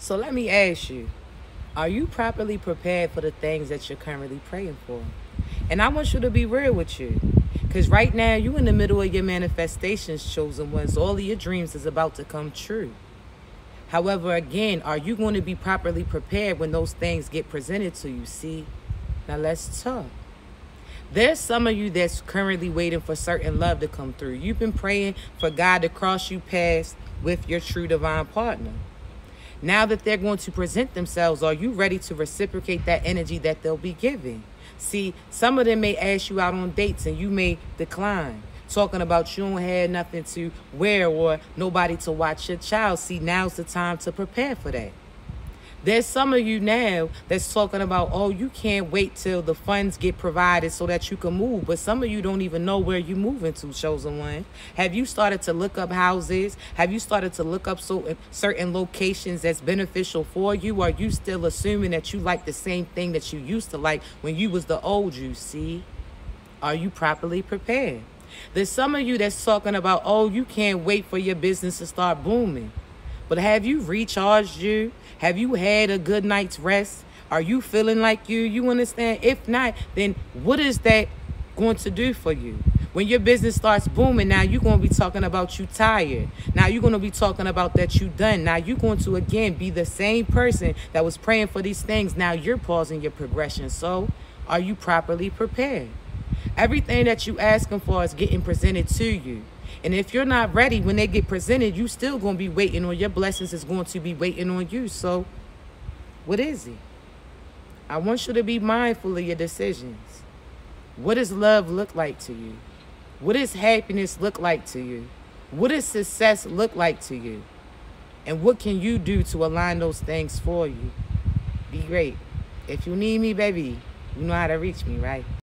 So let me ask you, are you properly prepared for the things that you're currently praying for? And I want you to be real with you. Because right now, you're in the middle of your manifestations, chosen ones. All of your dreams is about to come true. However, again, are you going to be properly prepared when those things get presented to you? See? Now let's talk. There's some of you that's currently waiting for certain love to come through. You've been praying for God to cross you past with your true divine partner. Now that they're going to present themselves, are you ready to reciprocate that energy that they'll be giving? See, some of them may ask you out on dates and you may decline. Talking about you don't have nothing to wear or nobody to watch your child. See, now's the time to prepare for that. There's some of you now that's talking about, oh, you can't wait till the funds get provided so that you can move. But some of you don't even know where you're moving to, chosen one. Have you started to look up houses? Have you started to look up so, certain locations that's beneficial for you? Are you still assuming that you like the same thing that you used to like when you was the old you, see? Are you properly prepared? There's some of you that's talking about, oh, you can't wait for your business to start booming. But have you recharged you? Have you had a good night's rest? Are you feeling like you? You understand? If not, then what is that going to do for you? When your business starts booming, now you're going to be talking about you tired. Now you're going to be talking about that you done. Now you're going to again be the same person that was praying for these things. Now you're pausing your progression. So are you properly prepared? Everything that you asking for is getting presented to you. And if you're not ready when they get presented, you still going to be waiting on your blessings is going to be waiting on you. So what is it? I want you to be mindful of your decisions. What does love look like to you? What does happiness look like to you? What does success look like to you? And what can you do to align those things for you? Be great. If you need me, baby, you know how to reach me, right?